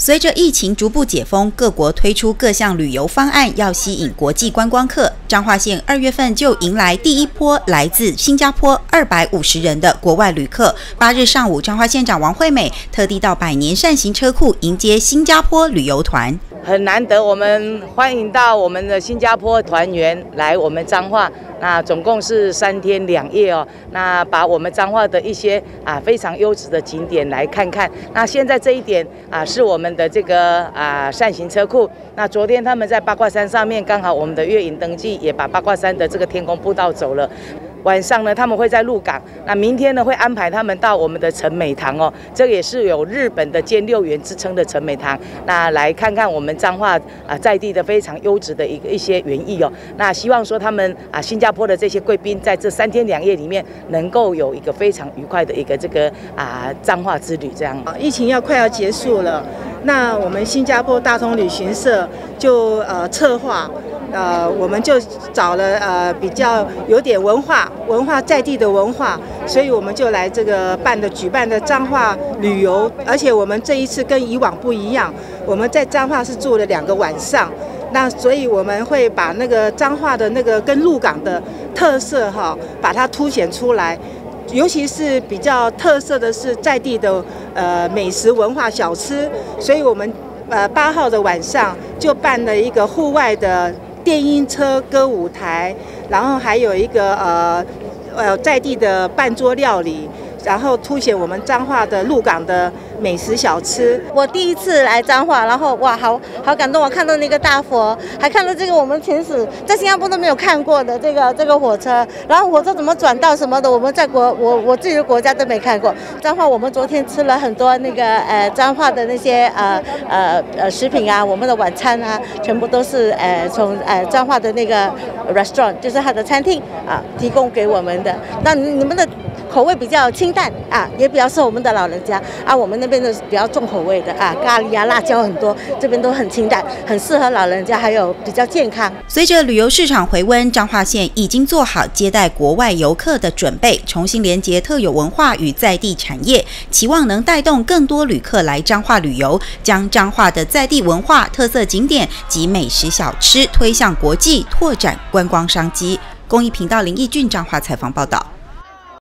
随着疫情逐步解封，各国推出各项旅游方案，要吸引国际观光客。彰化县二月份就迎来第一波来自新加坡二百五十人的国外旅客。八日上午，彰化县长王惠美特地到百年善行车库迎接新加坡旅游团。很难得，我们欢迎到我们的新加坡团员来我们彰化，那总共是三天两夜哦。那把我们彰化的一些啊非常优质的景点来看看。那现在这一点啊是我们的这个啊善行车库。那昨天他们在八卦山上面，刚好我们的月影登记也把八卦山的这个天空步道走了。晚上呢，他们会在鹿港。那明天呢，会安排他们到我们的陈美堂哦，这也是有日本的兼六园之称的陈美堂。那来看看我们彰化啊在地的非常优质的一个一些园艺哦。那希望说他们啊新加坡的这些贵宾在这三天两夜里面，能够有一个非常愉快的一个这个啊彰化之旅这样。疫情要快要结束了，那我们新加坡大通旅行社就呃策划。呃，我们就找了呃比较有点文化、文化在地的文化，所以我们就来这个办的举办的彰化旅游，而且我们这一次跟以往不一样，我们在彰化是住了两个晚上，那所以我们会把那个彰化的那个跟鹿港的特色哈，把它凸显出来，尤其是比较特色的是在地的呃美食文化小吃，所以我们呃八号的晚上就办了一个户外的。电音车歌舞台，然后还有一个呃呃在地的半桌料理。然后凸显我们彰化的鹿港的美食小吃。我第一次来彰化，然后哇，好好感动！我看到那个大佛，还看到这个我们前史在新加坡都没有看过的这个这个火车，然后火车怎么转道什么的，我们在国我我自己的国家都没看过。彰化，我们昨天吃了很多那个呃彰化的那些呃呃呃食品啊，我们的晚餐啊，全部都是呃从呃彰化的那个 restaurant，就是它的餐厅啊提供给我们的。那你们的？口味比较清淡啊，也比较适合我们的老人家啊。我们那边的比较重口味的啊，咖喱啊、辣椒很多，这边都很清淡，很适合老人家，还有比较健康。随着旅游市场回温，彰化县已经做好接待国外游客的准备，重新连接特有文化与在地产业，期望能带动更多旅客来彰化旅游，将彰化的在地文化特色景点及美食小吃推向国际，拓展观光商机。公益频道林义俊彰化采访报道。